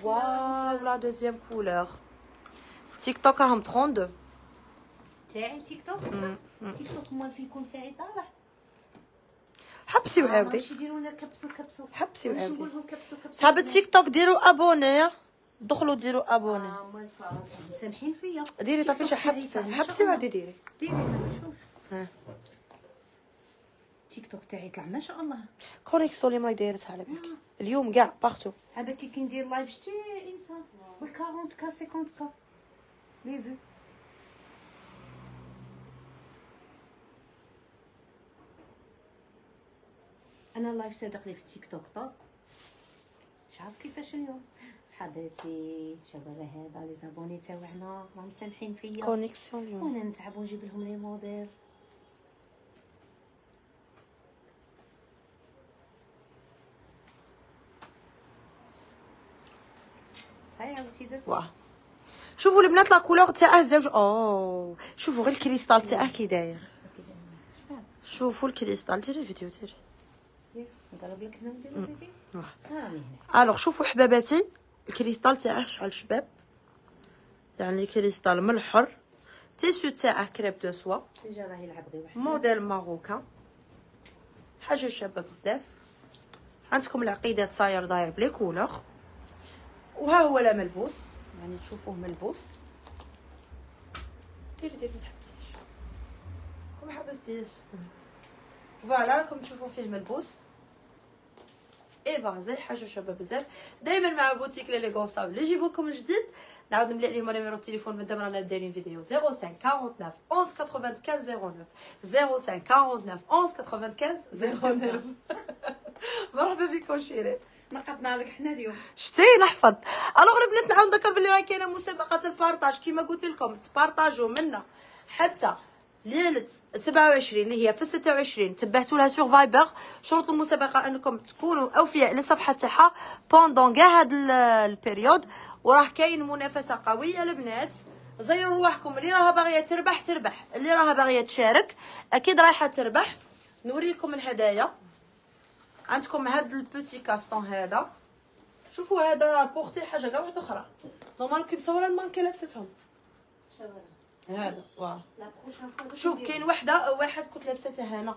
واو la deuxième couleur. تيك توك راهم 32 تاعي تيك توك تيك توك مال فيكم تاعي طالع حبسي آه، وعاودي ماشي يديروا لنا كبسوا كبسوا حبسي وعاودي صحاب التيك توك ديروا ابوني دخلوا ديروا ابوني آه مال فرنسا مسامحين فيا ديري توك تاعي حبسي حبسي. وعاودي ديري ديري شوف ها. تيك توك تاعي طلع ما شاء الله كونيكستو اللي ما دايرتها على بالك اليوم كاع بارتو هذا كي كندير لايف شتي انسان بال 40 كا 50 كا لي فيو أنا اللايف صادق لي في تيك توك طاب مش عارف كيفاش اليوم؟ صحاباتي شباب هذا لي زابوني تاوعنا راهم سامحين فيا. كونيكسيون اليوم. وأنا نتعب ونجيب لهم لي موديل صحيح عاودتي درتي؟ شوفوا البنات la couleur تاعه زوج أو شوفوا غير ال cristal تاعه كي داير. شوفوا ال cristal. ديري فيديو ديري نقرب لك هنا فيديو alors شوفوا حباباتي. ال cristal تاعه شحال شباب. يعني cristal من الحر. tissu تاعه crêpe de soie. déjà راهي لعب غير واحد موديل marocain. حاجة شابة بزاف. عندكم العقيدات صاير داير بلي couleur وها هو لا ملبوس. يعني تشوفوه ملبوس ديري ديري متحبسيش كون محبستيش voilà راكم تشوفوا فيه ملبوس évasé حاجة شابه بزاف. دائما مع boutique L'élégance-SAB اللي يجيبوا لكم جديد نعاود نملي عليهم numéro التليفون من دابا رانا دايرين فيديو. 05 49 11 95 09 05 49 11 95 09 مرحبا بكم شيرات. نقطنا لك حنا اليوم. شتي نحفظ alors البنات نعاود نذكر بلي راه كاينة مسابقه ال partage. كيما قلت لكم تبارطاجوا منا. حتى ليلة 27 اللي هي في 26 تبعتوا لها sur Viber شروط المسابقة أنكم تكونوا أوفياء للصفحه تاعها pendant كاع هاد ال- ال période وراه كاين منافسة قوية البنات زيروا رواحكم اللي راها باغية تربح تربح. اللي راها باغية تشارك أكيد رايحة تربح. نوريكم الهدايا. عندكم هاد ال petit caftan هذا. شوفوا هذا porté حاجة كاع واحدة أخرى. normal كي مصورة المانكه لابستهم. هذا واه. شوف كاين وحده واحد كنت لابستها هنا.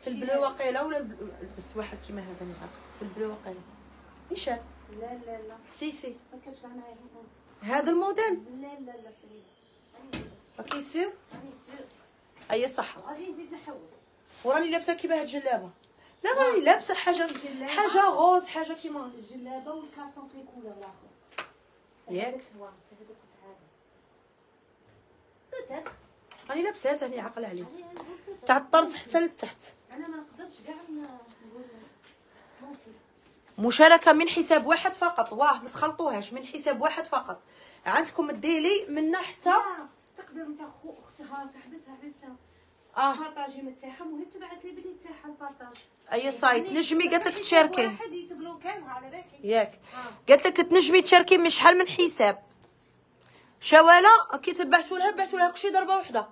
في ال bleu وقيله ولا لبست واحد كيما هذا نهار في ال bleu وقيله نيشان. لا لا لا. سي سي. ما كانش معايا هذا الموديل. لا لا لا سيدي. أوكي سير اي صحه غادي نزيد نحوس. وراني لابسة كيما هاد الجلابة. لا راني لابسة حاجة. حاجة غوز حاجة كيما الجلابة والكارطون في كولر الآخر ياك؟ راني لابسة تاني عقل عليه تاع الطرز حتى لتحت. أنا ما نقدرش كاع مشاركة من حساب واحد فقط. واه ما تخلطوهاش. من حساب واحد فقط. عندكم الديلي من حتى تقدر خو اختها صاحبتها عرفتها آه. بارطاجي من تاعها وهي تبعت لي بلي تاعها البارطاج أي سايت يعني نجمي قالت لك تشاركي. واحد يتبلو كامل على بالي ياك. آه. قالت لك تنجمي تشاركي من شحال من حساب. شواله كي تبعتوا لها بعتوا لها كلشي ضربة واحدة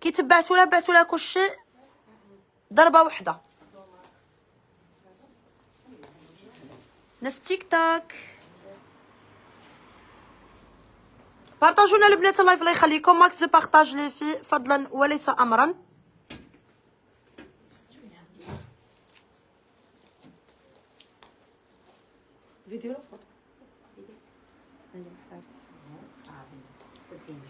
كي تبعتوا لها بعتوا لها كلشي ضربة واحدة ناس تيك توك بارطاجونا البنات الله يخليكم. max de partage لي في فضلا وليس امرا. فيديو ولا فوتو أيوه عرفتي صدقيني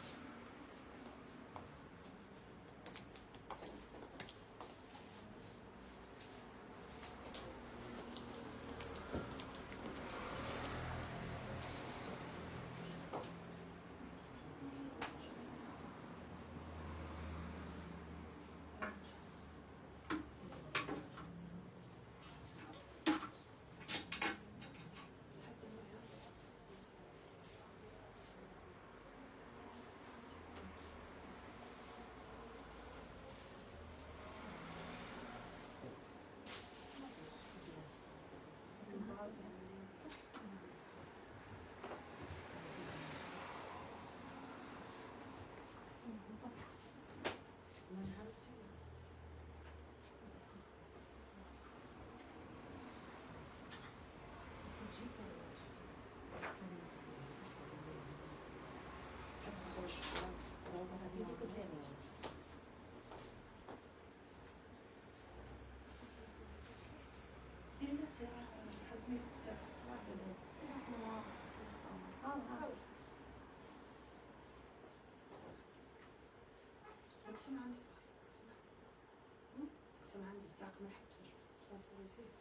اقسم عندي اقسم عندي تاعك ما نحبسش سبونسوريزي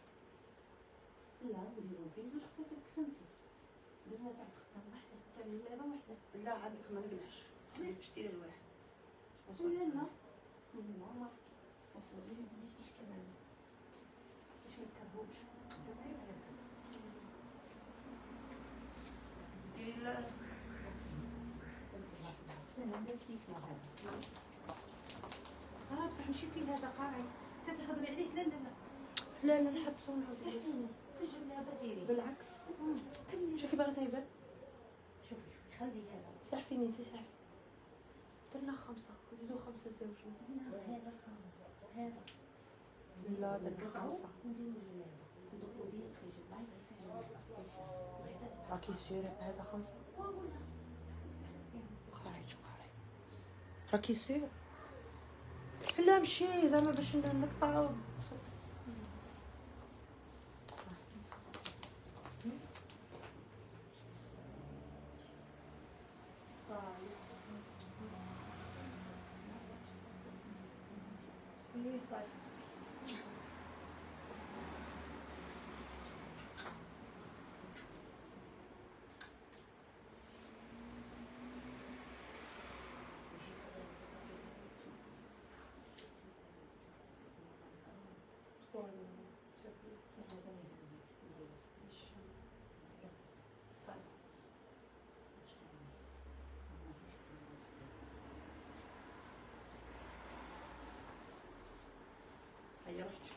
لا نديرو في زوج خطوط كسنتي درنا تاع خطه واحدة تاع اللعبه واحدة لا عندك ما نقلعش ما باش ديري الواحد لا لا والله سبونسوريزي ما عنديش اشكال أنا باش ما نكرهوش لا آه بصح ماشي فيه هذا قاعي تتهضري عليه لا لا لا لا لا نحبسو سجل بالعكس. شو كي باغي تهبل شوفي شوفي خلي هذا سعفيني انت سعفي درنا خمسة. زيدو خمسة زوج هذا خلاص هذا لا درنا خمسة. ندخلو ديال خرج اللايف فيه جلابة سبيسيال وهذا راكي سيوري بهذا خمسة والله قراي شو قراي راكي سيور لا مشي زعما باش نقطعو هيا رحت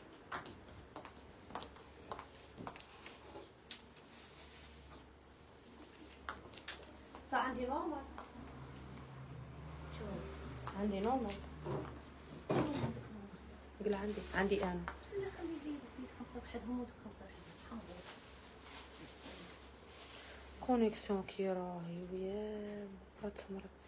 عندي نورمال عندي normal قل عندي عندي أنا لا خلي لي لي خمسة وحدهم ودوك خمسة وحدهم connexion كي راهي ويا مرات مرات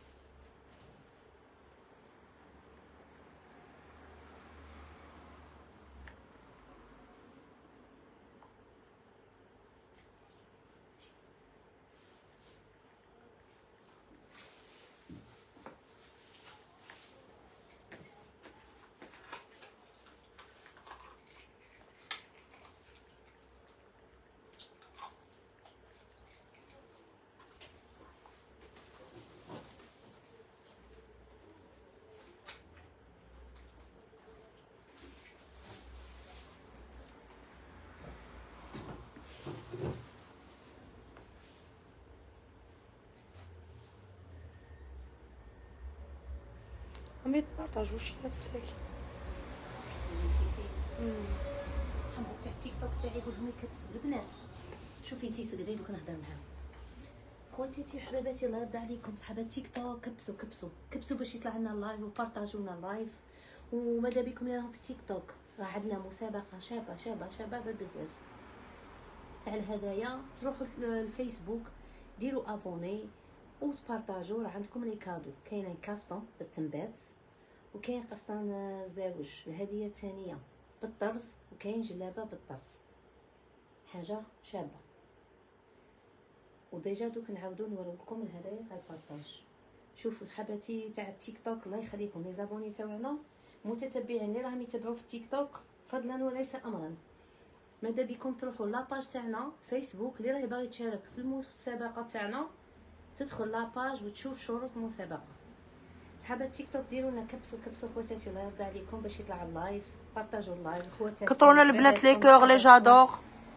ما يتبارطاجوش لا تساكي حنبوك تاع التيك توك تاعي يقول لهم يكبسوا البنات شوفي انتي سقدي دوك نهضر معاهم خواتاتي حباباتي الله يرضى عليكم صحابات تيك توك كبسوا كبسوا كبسوا باش يطلع لنا ال live وبارطاجوا لنا ال live وماذا بكم راهم في التيك توك راه عندنا مسابقه شابه شابه شابه بزاف تاع الهدايا تروحوا للفيسبوك ديروا abonner وتبارطاجوا راه عندكم les cadeaux. كاين قفطان بالتنبات وكاين قفطان زاوج. الهديه الثانية بالطرز وكاين جلابة بالطرز. حاجة شابة. و déjà دوك نعاودو نورو لكم الهدايا تاع ال partage. شوفوا صحاباتي تاع التيك توك الله يخليكم. les abonnés تاعنا متتبعين اللي راهم يتبعوا في التيك توك. فضلا وليس امرا. ماذا بكم تروحوا la page تاعنا فيسبوك اللي راه باغي يتشارك في المسابقه تاعنا. تدخل la page وتشوف شروط المسابقه صحابات التيك توك ديروا لنا كبسوا كبسوا خواتاتي الله يرضى عليكم باش يطلع ال live. بارطاجوا ال live خواتاتي كثرونا البنات les cœurs les j'adore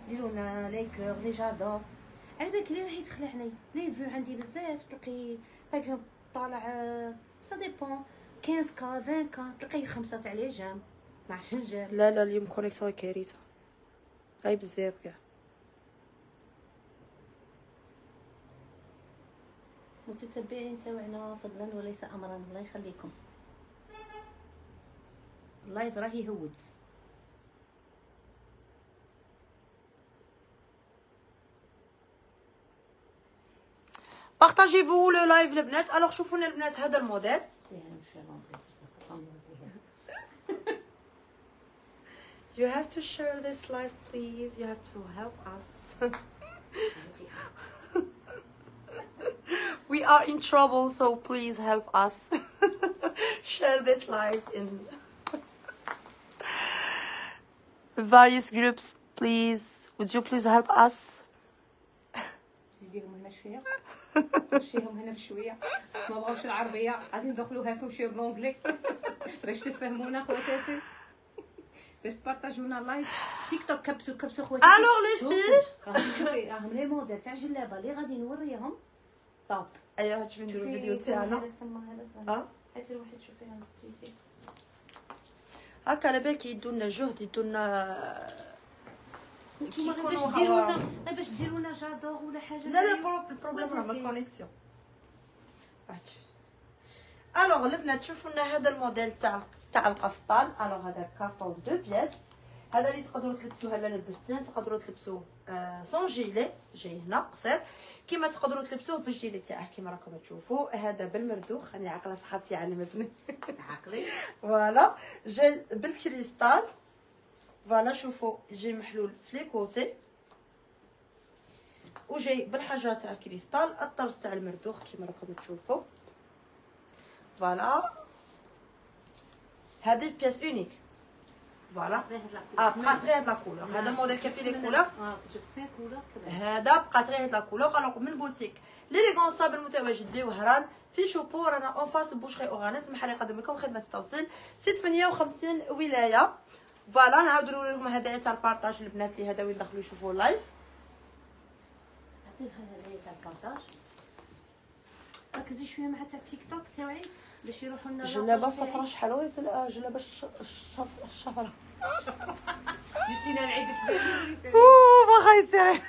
ديروا لنا les cœurs les j'adore على بالك اللي راح يدخل علي les vues عندي بزاف؟ تلقي باغ طالع ça dépend 15 k 20 k تلقي خمسة تاع les j'aime. مع شنجر. لا لا اليوم connexion كارثه هاي بزاف كاع. متتبعين تاوعنا فضلا وليس امرا. الله يخليكم. ال live راه يهود. partagez-vous le live البنات alors شوفوا لنا البنات هذا الموديل You have to share this live please. You have to help us. we are in trouble so please help us. Share this live in various groups please. Would you please help us? زيديهم هنا شوية. مشيهم هنا بشوية. ما بغاوش العربية. غادي ندخلوها لكم شوية بالونجلي باش تفهمونا خواتاتي. باش تبارطاجونا اللايف تيك توك كبسوا كبسوا خواتاتي. الوغ لي شوفي، filles راهم شوفي راهم لي موديل تاع جلابة. اللي غادي نوريهم. طاب ايا تشوفي نديرو الفيديو تاعنا آه حيت الواحد هذا بليزي هكا على بالك يدونا جهد يدونا نتوما غير باش ديروا لنا غير باش ديروا لنا جادور ولا حاجة لا لا زي- برو- البروبليم راه ما زين. كونيكسيون واحد شوف الوغ البنات شوفوا لنا هذا الموديل تاع تاع القفطان alors هذا caftan deux pièces هذا اللي تقدروا تلبسوه لا لبستين تقدروا تلبسوه آه sans gilet جاي هنا قصير كيما تقدروا تلبسوه بالجيلي تاعه كيما راكم تشوفوا. هذا بالمردوخ راني عاقلة صحابتي علمتني عقلي voilà. جاي بالكريستال. voilà شوفوا جاي محلول في les côtés. وجاي بالحجرة تاع الكريستال الطرز تاع المردوخ كيما راكم تشوفوا. voilà. هذه pièce unique voilà آه بقات غير هاد la couleur هذا الموديل كافي les couleurs آه هذا بقات غير هاد la couleur alors من Boutique L'élégance SAB المتواجد بوهران في شوبو رانا en face boucherie اوغانيز محل يقدم لكم خدمه التوصيل في 58 ولايه voilà نعاودو نوري لكم هدايا تاع ال partage البنات اللي هذا وين دخلوا يشوفوا ال live عطيها هذايا تاع ال partage ركزي شوية مع تاع التيك توك تاعي باش يروحوا لنا جلابه صفراء شحال ولات ال- جلابه الشفره جبتينا العيد أوه ما خايتي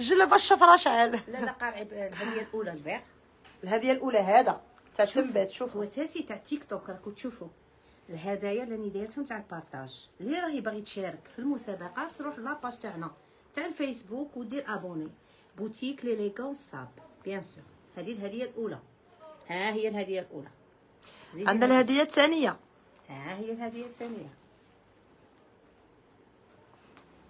جلابه الشفرة شحال لا لا قارعي الهدية الأولى البيع. الهدية الأولى هذا. تاع تنبات شوفوا. خواتاتي تاع تيك توك راكم تشوفوا. الهدايا اللي دايرتهم تاع ال partage اللي راهي باغي تشارك في المسابقات تروح la page تاعنا تاع الفيسبوك ودير abonner Boutique L'élégance SAB bien sûr هذه الهدية الأولى. ها هي الهدية الأولى. عندنا. الهدية الثانية. ها هي الهدية الثانية.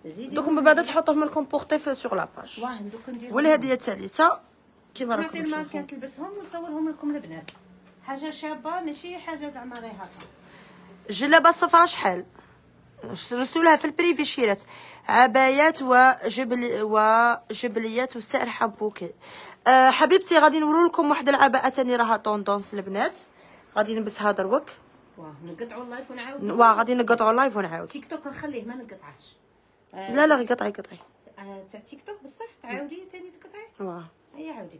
زيدي. دوك من بعد تحطوهم لكم portés في sur la page واه دوك ندير والهدية الثالثة كيما راكم الماركه تشوفوا؟ تلبسهم ونصورهم لكم البنات. حاجة شابة ماشي حاجة زعما هكا جلابه الصفراء شحال؟ رسلوها في البريفي شيرات. عبايات وجبل وجبليات وسعر حبوكي. أه حبيبتي غادي نورو لكم واحد العباءة تاني راها طوندونس البنات. غادي نلبسها دروك واه نقطعوا اللايف ونعاود. واه غادي نقطعوا لايف ونعاود. تيك توك نخليه ما نقطعش. لا لا غير قطعي قطعي. آه، تاع تيك توك بصح؟ تعاودي تاني تقطعي؟ واه هيا عاودي